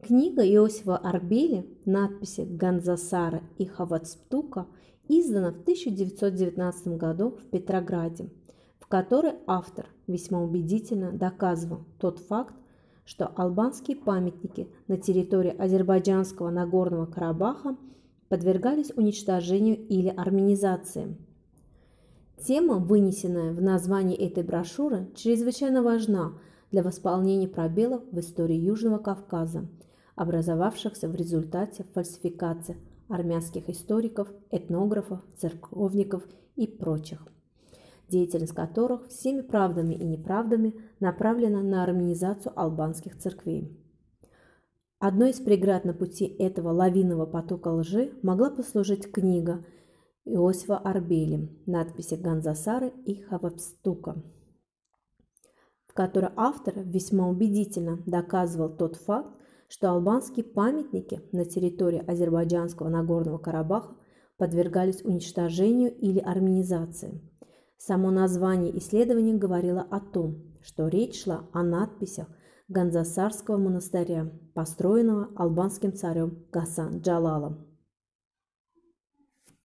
Книга Иосифа Арбели «Надписи Ганзасара и Хавацптука» издана в 1919 году в Петрограде, в которой автор весьма убедительно доказывал тот факт, что албанские памятники на территории азербайджанского Нагорного Карабаха подвергались уничтожению или армянизации. Тема, вынесенная в названии этой брошюры, чрезвычайно важна для восполнения пробелов в истории Южного Кавказа, образовавшихся в результате фальсификации армянских историков, этнографов, церковников и прочих – деятельность которых всеми правдами и неправдами направлена на армянизацию албанских церквей. Одной из преград на пути этого лавинного потока лжи могла послужить книга Иосифа Арбели «Надписи Ганзасары и Хавапстука», в которой автор весьма убедительно доказывал тот факт, что албанские памятники на территории азербайджанского Нагорного Карабаха подвергались уничтожению или армянизации – Само название исследования говорило о том, что речь шла о надписях Ганзасарского монастыря, построенного албанским царем Гасан Джалалом.